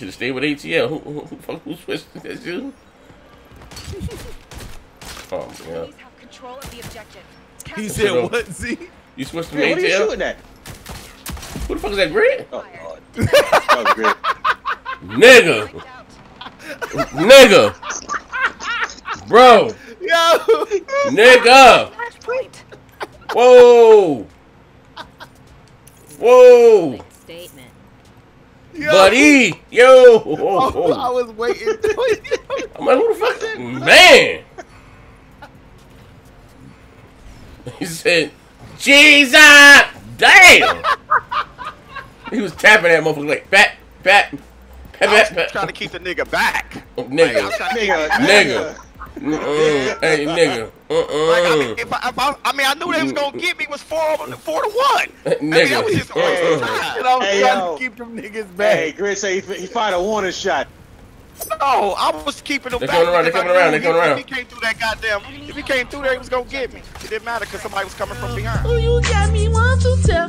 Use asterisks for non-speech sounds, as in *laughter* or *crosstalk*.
Should have stayed with ATL. Who, who, who, who, who switched? That's you? Oh, yeah. Have control of the objective. He said Shut what? Z? You switched from Hey, what are you shooting at? Who the fuck is that, Grant? Oh, Lord. *laughs* that was. Nigga! Nigga! Bro! Yo. Nigga! Whoa! Whoa! Statement. Yo. Buddy! Yo! Oh, I was waiting. *laughs* I'm like, who the fuck? Man! He said, Jesus! Damn! he was tapping that motherfucker like, pat, pat, pat, I was trying to keep the nigga back. Oh, nigga. Nigga, Nigga. Hey, nigga. Uh-uh. Like, I mean, Uh-uh. if I, if I, I mean, I knew they was gonna get me was four, four to one. I mean, that was just a waste of Uh-uh. time. And I was Hey, trying yo. to keep them niggas Hey, back. Grit say he, he fired a warning shot. No, I was keeping them They back. coming around, they because coming I around, knew they coming if around. He came through that goddamn. If he came through there, he was gonna get me. It didn't matter because somebody was coming from behind. Oh, you got me want to tell